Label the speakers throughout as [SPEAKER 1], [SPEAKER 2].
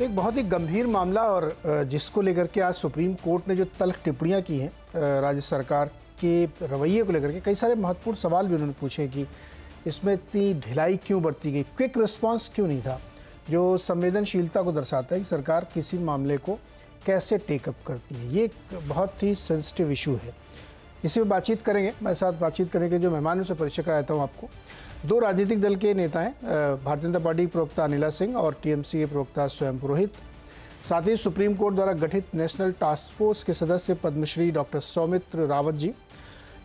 [SPEAKER 1] एक बहुत ही गंभीर मामला और जिसको लेकर के आज सुप्रीम कोर्ट ने जो तलख टिप्पणियाँ की हैं राज्य सरकार के रवैये को लेकर के कई सारे महत्वपूर्ण सवाल भी उन्होंने पूछे कि इसमें इतनी ढिलाई क्यों बरती गई? क्विक रिस्पांस क्यों नहीं था? जो संवेदनशीलता को दर्शाता है कि सरकार किसी मामले को कैसे टेकअप करती है, ये एक बहुत ही सेंसिटिव इशू है। इसी में बातचीत करेंगे। मेरे साथ बातचीत करेंगे जो मेहमानों से परिचय कराता हूँ आपको। दो राजनीतिक दल के नेता हैं भारतीय जनता पार्टी प्रवक्ता अनिला सिंह और टीएमसी के प्रवक्ता स्वयं पुरोहित। साथ ही सुप्रीम कोर्ट द्वारा गठित नेशनल टास्क फोर्स के सदस्य पद्मश्री डॉक्टर सौमित्र रावत जी,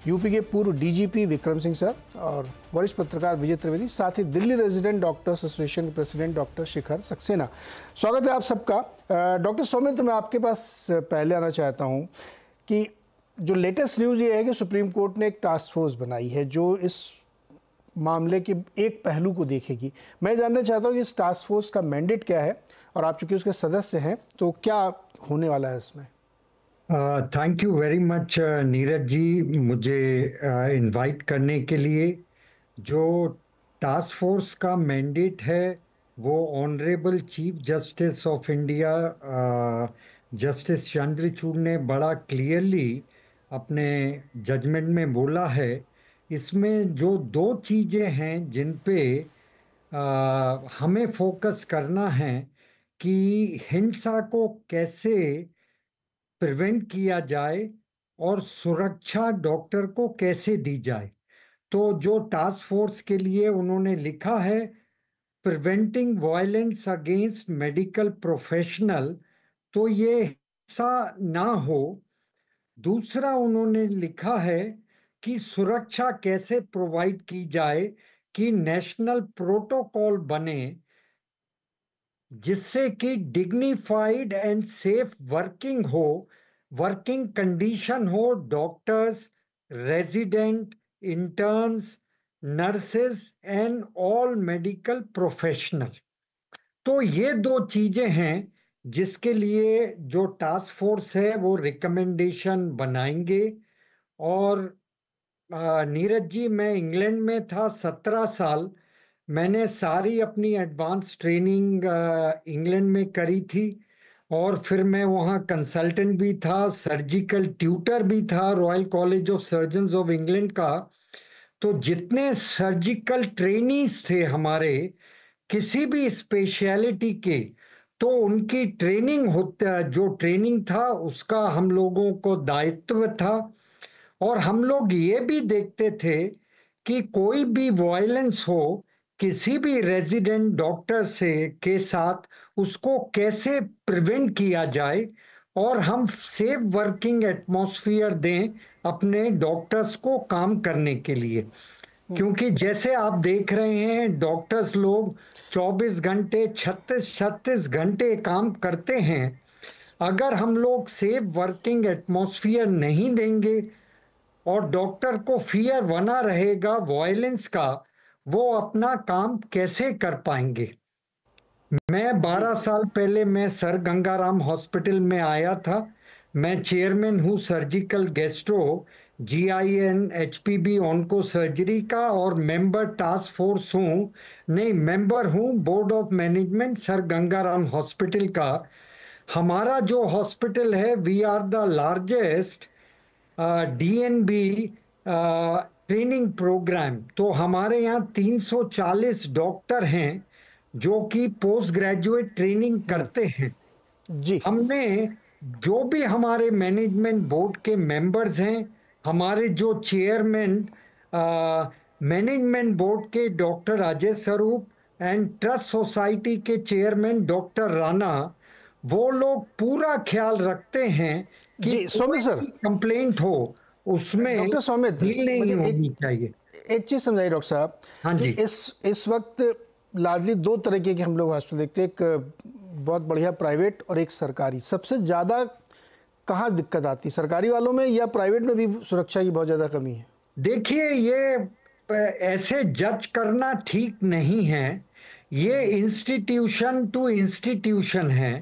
[SPEAKER 1] यूपी के पूर्व डीजीपी विक्रम सिंह सर और वरिष्ठ पत्रकार विजय त्रिवेदी, साथ ही दिल्ली रेजिडेंट डॉक्टर्स एसोसिएशन के प्रेसिडेंट डॉक्टर शिखर सक्सेना। स्वागत है आप सबका। डॉक्टर सौमित्र, मैं आपके पास पहले आना चाहता हूँ कि जो लेटेस्ट न्यूज़ ये है कि सुप्रीम कोर्ट ने एक टास्क फोर्स बनाई है, जो इस मामले के एक पहलू को देखेगी। मैं जानना चाहता हूँ कि इस टास्क फोर्स का मैंडेट क्या है और आप चूँकि उसके सदस्य हैं तो क्या होने वाला है इसमें?
[SPEAKER 2] Thank you very much Neeraj ji मुझे इनवाइट uh, करने के लिए। जो टास्क फोर्स का मैंडेट है वो honourable chief justice of India justice Chandrachud ने बड़ा क्लियरली अपने जजमेंट में बोला है इसमें जो दो चीज़ें हैं जिन पे आ, हमें फोकस करना है कि हिंसा को कैसे प्रिवेंट किया जाए और सुरक्षा डॉक्टर को कैसे दी जाए। तो जो टास्क फोर्स के लिए उन्होंने लिखा है preventing violence against medical professional तो ये हिंसा ना हो। दूसरा उन्होंने लिखा है कि सुरक्षा कैसे प्रोवाइड की जाए, कि नेशनल प्रोटोकॉल बने, जिससे कि डिग्निफाइड एंड सेफ़ वर्किंग हो वर्किंग कंडीशन हो doctors resident interns nurses and all medical professional तो ये दो चीज़ें हैं जिसके लिए जो टास्क फोर्स है वो रिकमेंडेशन बनाएँगे और नीरज जी, मैं इंग्लैंड में था सत्रह साल। मैंने सारी अपनी एडवांस ट्रेनिंग इंग्लैंड में करी थी और फिर मैं वहाँ कंसल्टेंट भी था सर्जिकल ट्यूटर भी था royal college of surgeons of England का। तो जितने सर्जिकल ट्रेनीज थे हमारे, किसी भी स्पेशलिटी के तो उनकी ट्रेनिंग होता, जो ट्रेनिंग था, उसका हम लोगों को दायित्व था। और हम लोग ये भी देखते थे कि कोई भी वायलेंस हो किसी भी रेजिडेंट डॉक्टर से के साथ उसको कैसे प्रिवेंट किया जाए और हम सेफ़ वर्किंग एटमॉस्फेयर दें अपने डॉक्टर्स को काम करने के लिए। क्योंकि जैसे आप देख रहे हैं डॉक्टर्स लोग 24 घंटे 36 36 घंटे काम करते हैं। अगर हम लोग सेफ़ वर्किंग एटमॉस्फेयर नहीं देंगे और डॉक्टर को फियर बना रहेगा वायलेंस का वो अपना काम कैसे कर पाएँगे? मैं 12 साल पहले मैं सर गंगाराम हॉस्पिटल में आया था। मैं चेयरमैन हूँ surgical gastro G I and H P B onco surgery का और मेंबर टास्क फोर्स हूँ। नहीं मेंबर हूँ board of management sir Gangaram hospital का। हमारा जो हॉस्पिटल है we are the largest DNB training program तो हमारे यहाँ 340 डॉक्टर हैं जो कि पोस्ट ग्रेजुएट ट्रेनिंग करते हैं। जी। हमने जो भी हमारे मैनेजमेंट बोर्ड के मेंबर्स हैं हमारे जो चेयरमैन मैनेजमेंट बोर्ड के doctor Ajay Swarup and trust society के चेयरमैन डॉक्टर राणा वो लोग पूरा ख्याल रखते हैं कि
[SPEAKER 1] स्वामी सर।
[SPEAKER 2] कंप्लेंट हो उसमें
[SPEAKER 1] डॉक्टर स्वामित
[SPEAKER 2] नहीं होनी चाहिए।
[SPEAKER 1] एक चीज़ समझाइए डॉक्टर साहब हाँ जी। इस इस वक्त लाडली दो तरीके के हम लोग हॉस्पिटल देखते हैं एक बहुत बढ़िया प्राइवेट और एक सरकारी। सबसे ज़्यादा कहाँ दिक्कत आती है सरकारी वालों में या प्राइवेट में भी सुरक्षा की बहुत ज़्यादा कमी है?
[SPEAKER 2] देखिए ये ऐसे जज करना ठीक नहीं है। ये इंस्टीट्यूशन टू इंस्टीट्यूशन है।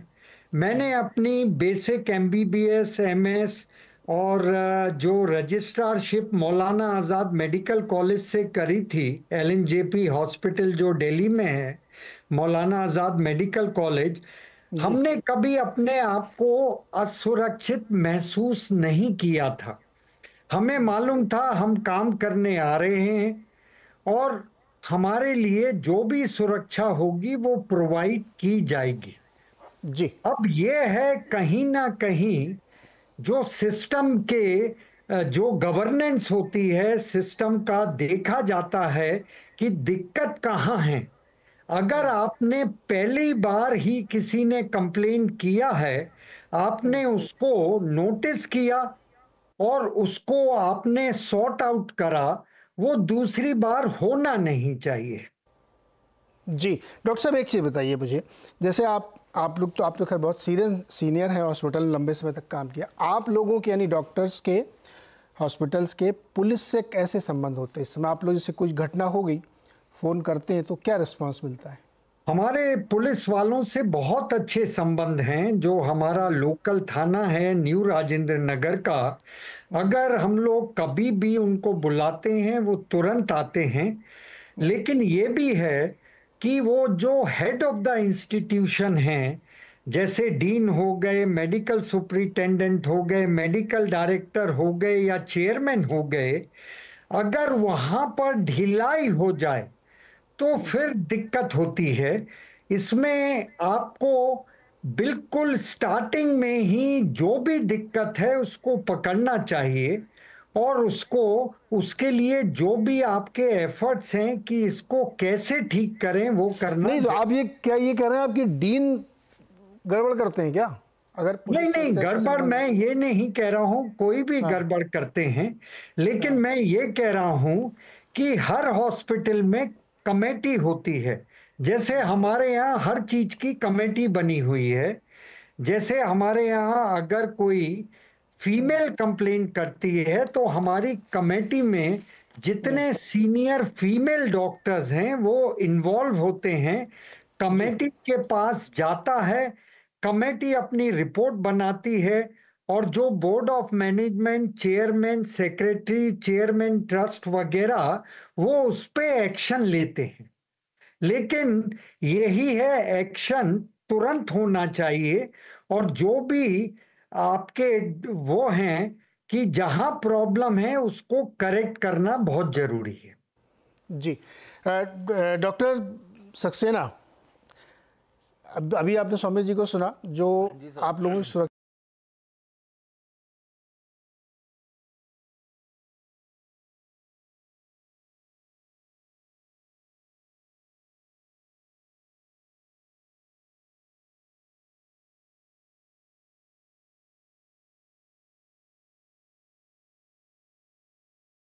[SPEAKER 2] मैंने अपनी basic M B B S M S और जो रजिस्ट्रारशिप मौलाना आज़ाद मेडिकल कॉलेज से करी थी L N J P hospital जो दिल्ली में है मौलाना आज़ाद मेडिकल कॉलेज हमने कभी अपने आप को असुरक्षित महसूस नहीं किया था। हमें मालूम था हम काम करने आ रहे हैं और हमारे लिए जो भी सुरक्षा होगी वो प्रोवाइड की जाएगी।
[SPEAKER 1] जी।
[SPEAKER 2] अब ये है कहीं ना कहीं जो सिस्टम के जो गवर्नेंस होती है सिस्टम का देखा जाता है कि दिक्कत कहाँ है। अगर आपने पहली बार ही किसी ने कंप्लेन किया है आपने उसको नोटिस किया और उसको आपने सॉर्ट आउट करा वो दूसरी बार होना नहीं चाहिए।
[SPEAKER 1] जी डॉक्टर साहब एक चीज़ बताइए मुझे। जैसे आप आप लोग तो आप तो खैर बहुत सीनियर सीनियर हैं हॉस्पिटल, लंबे समय तक काम किया। आप लोगों के, यानी डॉक्टर्स के, हॉस्पिटल्स के पुलिस से कैसे संबंध होते हैं? इस समय आप लोग जैसे कुछ घटना हो गई, फ़ोन करते हैं तो क्या रिस्पांस मिलता है?
[SPEAKER 2] हमारे पुलिस वालों से बहुत अच्छे संबंध हैं, जो हमारा लोकल थाना है न्यू राजेंद्र नगर का। अगर हम लोग कभी भी उनको बुलाते हैं, वो तुरंत आते हैं। लेकिन ये भी है कि वो जो हेड ऑफ़ द इंस्टीट्यूशन हैं, जैसे डीन हो गए मेडिकल सुप्रिटेंडेंट हो गए मेडिकल डायरेक्टर हो गए या चेयरमैन हो गए, अगर वहाँ पर ढिलाई हो जाए तो फिर दिक्कत होती है। इसमें आपको बिल्कुल स्टार्टिंग में ही जो भी दिक्कत है, उसको पकड़ना चाहिए। और उसको उसके लिए जो भी आपके एफर्ट्स हैं कि इसको कैसे ठीक करें वो करना
[SPEAKER 1] नहीं तो आप ये क्या ये कह रहे हैं आपकी डीन गड़बड़ करते हैं क्या
[SPEAKER 2] अगर नहीं नहीं गड़बड़ मैं ये नहीं कह रहा हूँ कोई भी हाँ। गड़बड़ करते हैं लेकिन हाँ। मैं ये कह रहा हूँ कि हर हॉस्पिटल में कमेटी होती है जैसे हमारे यहाँ हर चीज़ की कमेटी बनी हुई है जैसे हमारे यहाँ अगर कोई फीमेल कंप्लेन करती है तो हमारी कमेटी में जितने सीनियर फीमेल डॉक्टर्स हैं वो इन्वॉल्व होते हैं। कमेटी के पास जाता है कमेटी अपनी रिपोर्ट बनाती है और जो board of management chairman secretary chairman trust वगैरह वो उस पर एक्शन लेते हैं। लेकिन यही है एक्शन तुरंत होना चाहिए और जो भी आपके वो हैं कि जहाँ प्रॉब्लम है उसको करेक्ट करना बहुत ज़रूरी है।
[SPEAKER 1] जी। डॉक्टर सक्सेना अब अभी आपने स्वामी जी को सुना जो आप लोगों की सुरक्षा